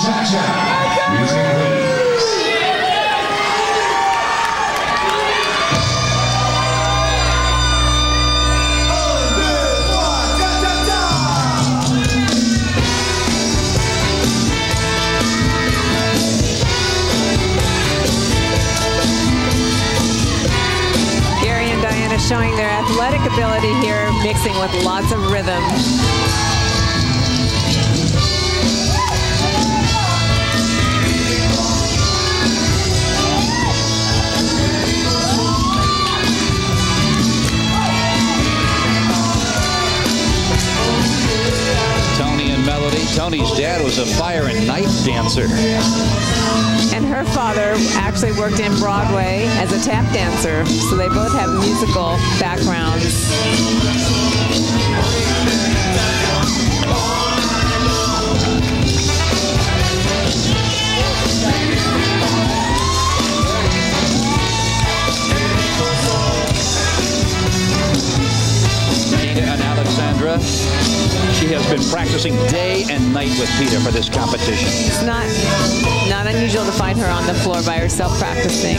Cha-Cha, using showing their athletic ability here, mixing with lots of rhythm. Tony and Melanie. Tony's dad was a fire and night dancer. And her father actually worked in Broadway as a tap dancer, so they both have musical backgrounds. Aleksandra. She has been practicing day and night with Peta for this competition. It's not not unusual to find her on the floor by herself practicing.